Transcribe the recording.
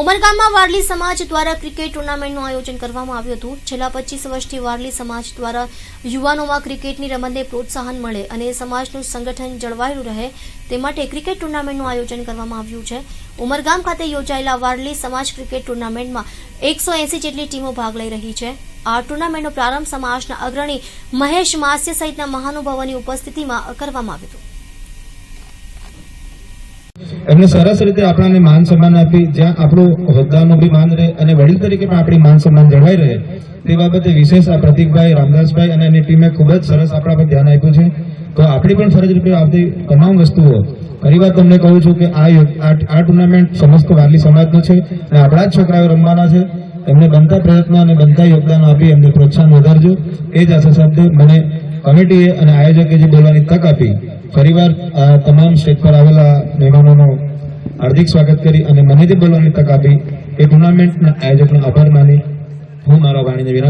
ઉમરગામમાં વારલી સમાજ દ્વારા ક્રિકેટ ટુર્નામેન્ટનું આયોજન કરવામાં આવ્યું હતું. છેલ્લા પચીસ વર્ષથી વારલી સમાજ દ્વારા યુવાનોમાં ક્રિકેટની રમતને પ્રોત્સાહન મળે અને સમાજનું સંગઠન જળવાયેલું રહે તે માટે ક્રિકેટ ટુર્નામેન્ટનું આયોજન કરવામાં આવ્યું છે. ઉમરગામ ખાતે યોજાયેલા વારલી સમાજ ક્રિકેટ ટુર્નામેન્ટમાં એકસો જેટલી ટીમો ભાગ લઈ રહી છે. આ ટુર્નામેન્ટનો પ્રારંભ સમાજના અગ્રણી મહેશ માસ્ય સહિતના મહાનુભાવોની ઉપસ્થિતિમાં કરવામાં આવ્યો હતો. એમને સરસ રીતે આપણાને માન સન્માન આપી, જ્યાં આપણું હોદ્દાનું બી માન રહે અને વડીલ તરીકે પણ આપણી માન સન્માન જળવાઈ રહે, તે બાબતે વિશેષ આ પ્રતિકભાઈ રામદાસભાઈ અને એની ટીમે ખૂબ જ સરસ આપણા પર ધ્યાન આપ્યું છે. તો આપણી પણ ફરજ રૂપે આવતી તમામ વસ્તુઓ. ફરી વાર તમને કહું છું કે આ આ ટુર્નામેન્ટ સમસ્ત વારલી સમાજનો છે અને આપણા જ છોકરાઓ રમવાના છે. એમને બનતા પ્રયત્નો અને બનતા યોગદાન આપી એમને પ્રોત્સાહન વધારજો. એ જ આશા શબ્દ મને કમિટીએ અને આયોજકે જે બોલવાની તક આપી ફરીવાર આ તમામ સ્ટેજ પર આવેલા મહેમાનોનો હાર્દિક સ્વાગત કરી અને મને જે બોલવાની તક આપી, એ ટુર્નામેન્ટના આયોજકનો આભાર માની, હું મારા વાણીને વિરામ